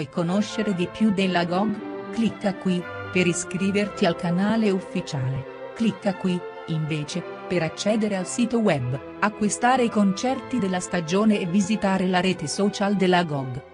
Vuoi conoscere di più della GOG? Clicca qui, per iscriverti al canale ufficiale. Clicca qui, invece, per accedere al sito web, acquistare i concerti della stagione e visitare la rete social della GOG.